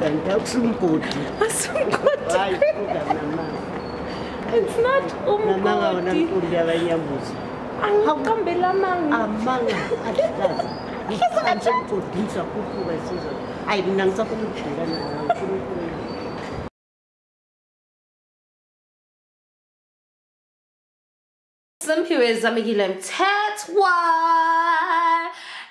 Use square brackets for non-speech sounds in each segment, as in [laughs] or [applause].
kanti akusumgodi Asumgodi. hayi fuka namanga It's not umgodi. mfundi abanyambuzi Angikambela manga. amanga ahlaza. Ngiphansi emgodini sakhuphuka hayi mina ngisafuna ukubhekana nawe. Unkulunkulu Zamigilem Tatwa.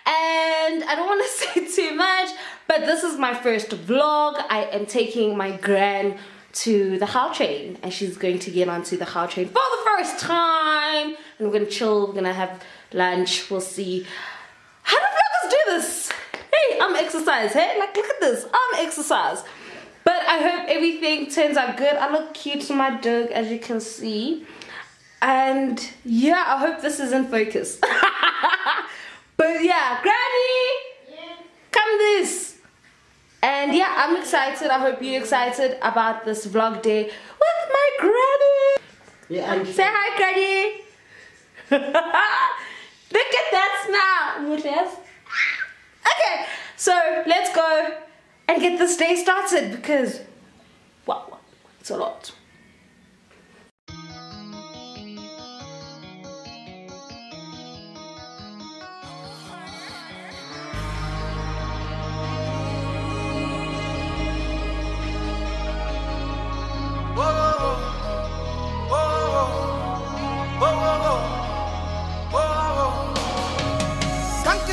And I don't want to [laughs] say too much, but this is my first vlog. I am taking my gran to the Gautrain and she's going to get onto the Gautrain for the first time. And we're gonna chill, we're gonna have lunch, we'll see. How do vloggers do this? Hey, I'm exercise, hey? Like look at this, I'm exercise. But I hope everything turns out good. I look cute to my dog as you can see. And yeah, I hope this is in focus. [laughs] but yeah, Granny. And yeah, I'm excited. I hope you're excited about this vlog day with my granny. Yeah, Say hi, granny. [laughs] Look at that smile. Okay, so let's go and get this day started because, wow, it's a lot.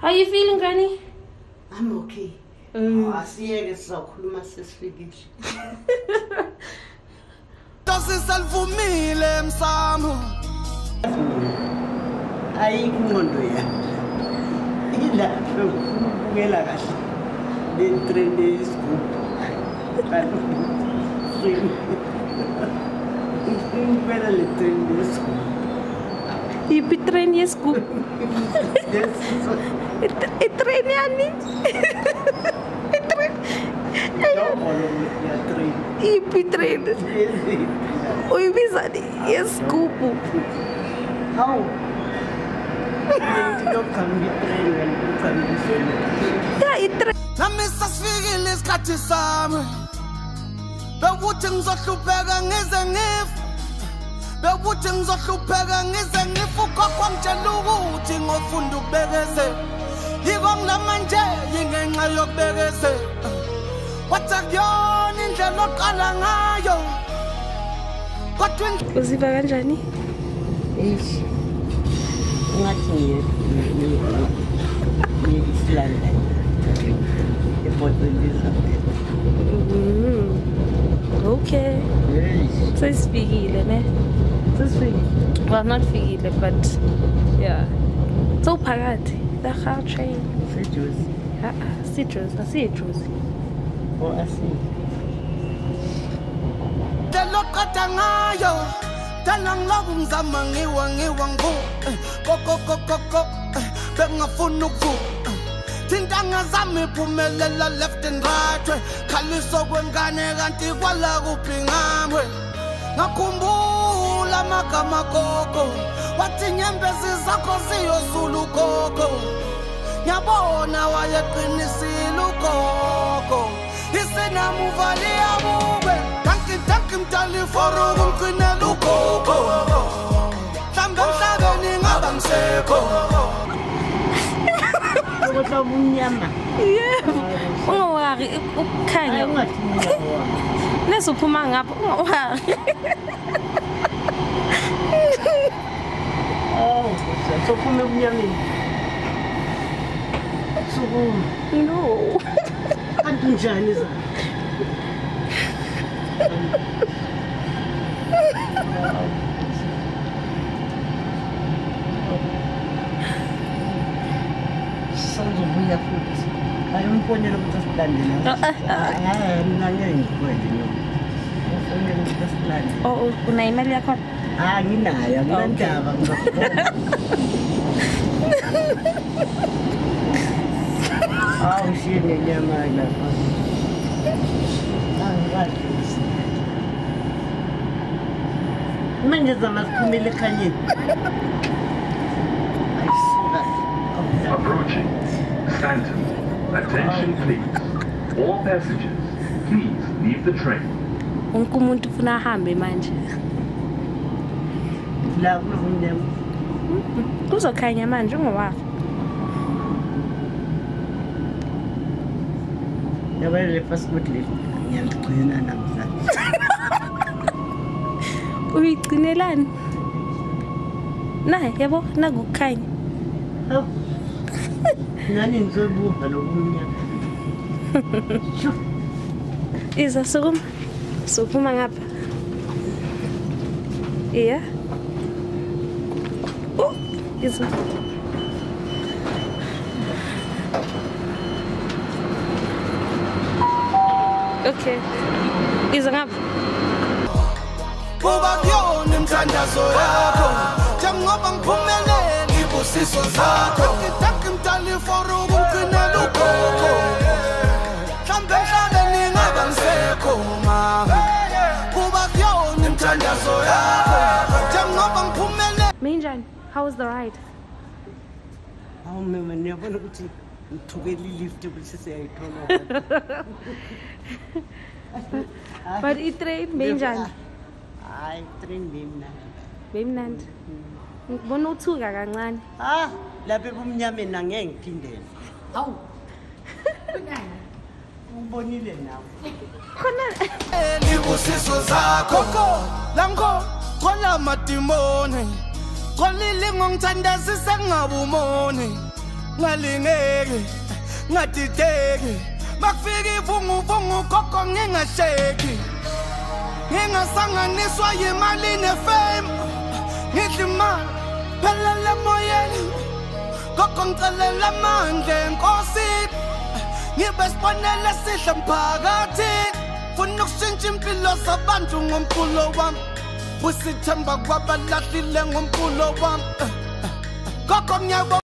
How are you feeling, Granny? I'm okay. Mm. asiyeke sizakhuluma sesifikile Tosisalvumile emsamo ayikho ingqondo yami ilapho ngifuna ukubukela kahle le-train yesigubhu ngifuna ukubukela le train yesigubhu Yipi train yesigubhu. и Петренеску. И Треняни. И Петрен. Ой, Визани, я скупу. Nami sasifikile isikhathi sami Bekuthi ngizohlupheka ngize ngife bewuthi ngizohlupheka ngize ngife ugogo ngitshela ukuthi ngofunda ukubekezela yiko ngilamanje yingenxa yokubekezela wathi akuyona indlela oqala ngayo kodwa ind- Uziva kanjani? eish ungathi ngiyisilanda ebhotweni lezabela Mm. Okay. Sesifikile ne? Sesifikile Well, not fikile but yeah. So phakathi the Gautrain. sejuzi Ah, citrus, asiyijuice. o asiyi ndlela oqeda ngayo dala ngiloku ngizama ngiwa ngiwa ngu kokokokoko bengafuna ukuvuka thintanga zami iphumelela left and right khaliso kwengane kanti kwala kuphi ngamwe ngakhumbula amagama koko. Wathi nyembezi zakho ziyosula ukoko ngiyabona wayeqinisile ugogo. Isinamuva liyabube danki danki mdali for ukumgcinela ugogo. Mhlambe emhlabeni ngaba msekho okohlaba umnyama Yebo. Ungawari ukukhanya. ungathi nyawa Nese Oh, so pun dia punya ni. So. No. Antun jangan ni sah. Ayun po niya lang ito sa plan din. Ayun na niya yung po. Ayun po niya lang ito sa plan. Oo. Anginaya, nandiyaman ko. Ang [laughs] oh, sino niya malapan. Ah, Ang ratis. Ben ne zaman kumeli kanyin. Ay surat. Approaching. Stanton. Attention oh. please. All passengers, please leave the train. Unkumuntu funahamba manje. La kunomnyama kuzokhanya manje ungowakho yabona le passport le? Ngiyaligcina namhlanje. [laughs] Uyigcinelani? Naye yabo nakukhanya. Hawu. Ngani ngizobuva lokumnyama Sho, iza sukuma. Suphuma ngapha. Iya. Oh, Yazın. Okay. Yazın abi. Kubakyona mthandazo yakho njengoba ngiphumelele ibusiso zakho ngitake for ubungcinela ukhona how was the ride? Hawu mama niyabona ukuthi ngithukele ilift ukuthi siyayithola [laughs] but i-train benjani hayi train bemnandi bemnandi ngibona uthuka kancane. Ah lapha ebumnyameni angeke ngiphindele. Hawu. [laughs] Ubonile nawe. Khona. Ibusiso zakho. Lango khola madimoni kholile ngongithandazise ngingabumoni ngalingeke ngadideki makufika ivunguvungu gogo ngingasheki ngingasanganiswa yimali nefame. Ngidla imali phelele emoyeni. Gogo ngicelela amandla enkosi ngibe sibonele sihle mphakathi funa ukushintsha impilo zabantu ngomculo wami. Busithemba kwabalahlile ngomculo wami gogo ngiyabo